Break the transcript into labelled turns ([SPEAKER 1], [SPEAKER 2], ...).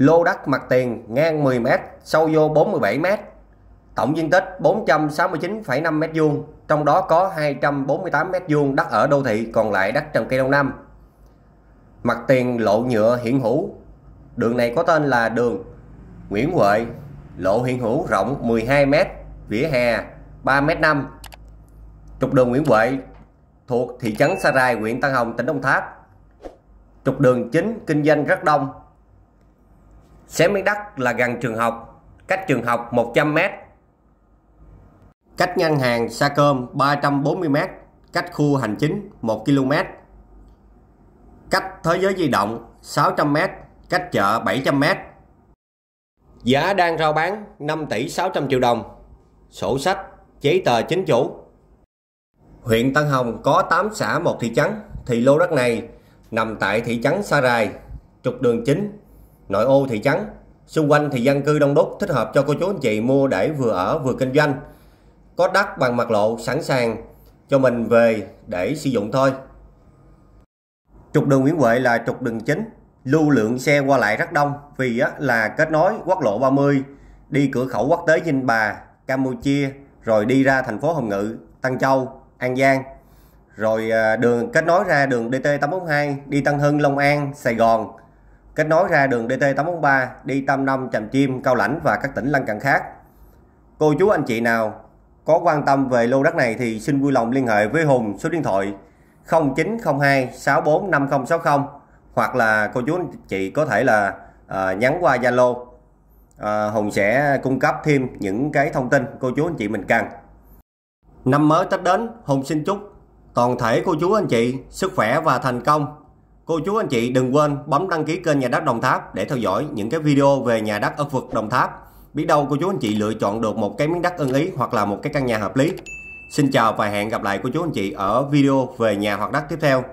[SPEAKER 1] Lô đất mặt tiền ngang 10m, sâu vô 47m. Tổng diện tích 469,5 m2, trong đó có 248 m2 đất ở đô thị, còn lại đất trồng cây đông năm. Mặt tiền lộ nhựa hiện hữu. Đường này có tên là đường Nguyễn Huệ, lộ hiện hữu rộng 12m, vỉa hè 3m5. Trục đường Nguyễn Huệ thuộc thị trấn Sa Rai, huyện Tân Hồng, tỉnh Đồng Tháp. Trục đường chính kinh doanh rất đông. Xé miếng đất là gần trường học, cách trường học 100m. Cách ngân hàng Sa Cơm 340m, cách khu hành chính 1 km. Cách thế giới di động 600m, cách chợ 700m. Giá đang rao bán 5 tỷ 600 triệu đồng. Sổ sách, giấy tờ chính chủ. Huyện Tân Hồng có 8 xã một thị trấn, thì lô đất này nằm tại thị trấn Sa Rài, trục đường chính, nội ô thị trấn. Xung quanh thì dân cư đông đúc thích hợp cho cô chú anh chị mua để vừa ở vừa kinh doanh. Có đất bằng mặt lộ sẵn sàng cho mình về để sử dụng thôi. Trục đường Nguyễn Huệ là trục đường chính, lưu lượng xe qua lại rất đông vì là kết nối quốc lộ 30 đi cửa khẩu quốc tế Vinh Bà, Campuchia rồi đi ra thành phố Hồng Ngự, Tân Châu, An Giang rồi à, đường kết nối ra đường DT842 đi Tân Hưng, Long An, Sài Gòn kết nối ra đường DT843 đi Tam Nông, Tràm Chim, Cao Lãnh và các tỉnh lân cận khác. Cô chú anh chị nào có quan tâm về lô đất này thì xin vui lòng liên hệ với Hùng số điện thoại 0902 645060 hoặc là cô chú anh chị có thể là uh, nhắn qua Zalo. Uh, Hùng sẽ cung cấp thêm những cái thông tin cô chú anh chị mình cần. Năm mới Tết đến, Hùng xin chúc toàn thể cô chú anh chị sức khỏe và thành công. Cô chú anh chị đừng quên bấm đăng ký kênh Nhà đất Đồng Tháp để theo dõi những cái video về nhà đất ở vực Đồng Tháp. Biết đâu cô chú anh chị lựa chọn được một cái miếng đất ưng ý hoặc là một cái căn nhà hợp lý. Xin chào và hẹn gặp lại cô chú anh chị ở video về nhà hoặc đất tiếp theo.